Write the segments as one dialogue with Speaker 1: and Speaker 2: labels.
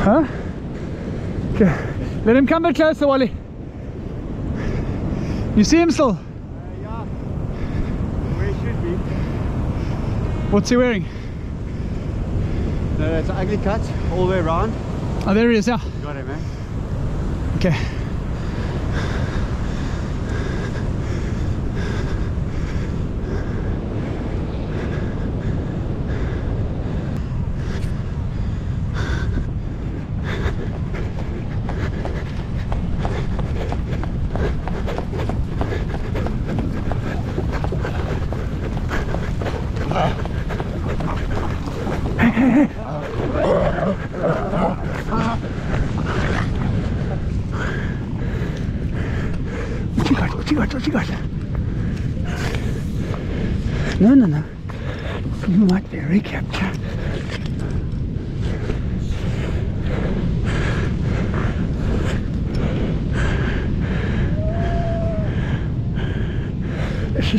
Speaker 1: Huh? Okay. Let him come a bit closer, Wally. You see him still?
Speaker 2: yeah. Where he should be.
Speaker 1: What's he wearing?
Speaker 2: No, that's an ugly cut all the way around.
Speaker 1: Oh, there he is, yeah.
Speaker 2: Got him, eh?
Speaker 1: Okay. No, no, no. You might be a recapture. Let's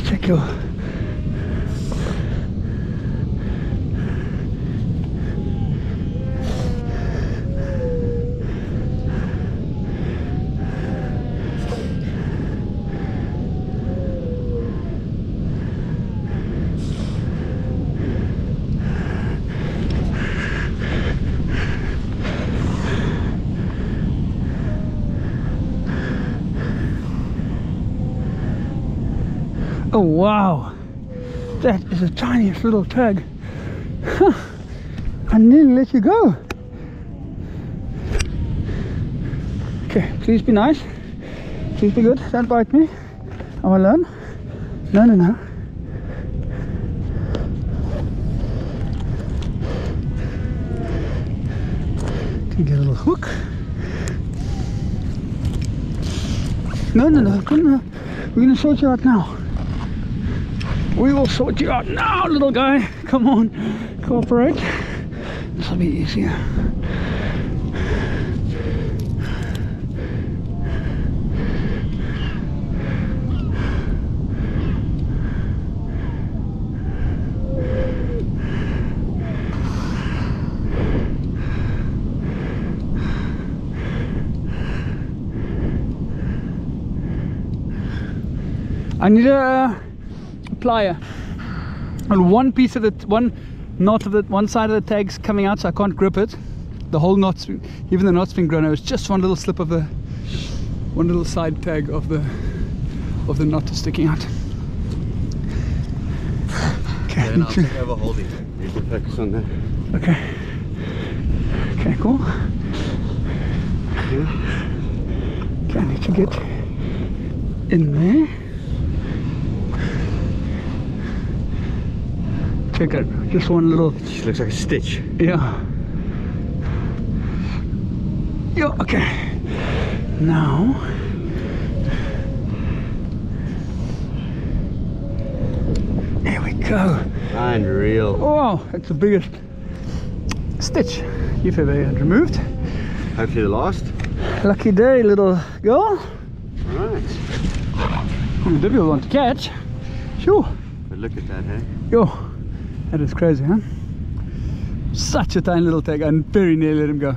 Speaker 1: Oh wow, that is the tiniest little tag. I nearly let you go. Okay, please be nice. Please be good. Don't bite me. I'm alone. No, no, no. Can get a little hook. No, no, no, no, no. We're gonna sort you out now. We will sort you out now, little guy. Come on, cooperate. This will be easier. I need a plier and one piece of the one knot of it one side of the tag's coming out so I can't grip it. The whole knot's been- even the knot's been grown out. It's just one little slip of the one little side tag of the of the knot is sticking out. Okay.
Speaker 2: Then I'll
Speaker 1: to-
Speaker 2: take over. You can focus on that.
Speaker 1: okay. Okay cool.
Speaker 2: Yeah.
Speaker 1: okay I need to get in there check it just one little
Speaker 2: looks like a stitch.
Speaker 1: Yeah. Yeah, okay. Now. There we go.
Speaker 2: Unreal.
Speaker 1: Oh, that's the biggest stitch you've ever had removed.
Speaker 2: Hopefully the last.
Speaker 1: Lucky day, little girl.
Speaker 2: Alright.
Speaker 1: Hmm, difficult one to catch. Sure.
Speaker 2: But look at that, hey?
Speaker 1: Yo, that is crazy, huh? Such a tiny little tag and very nearly let him go.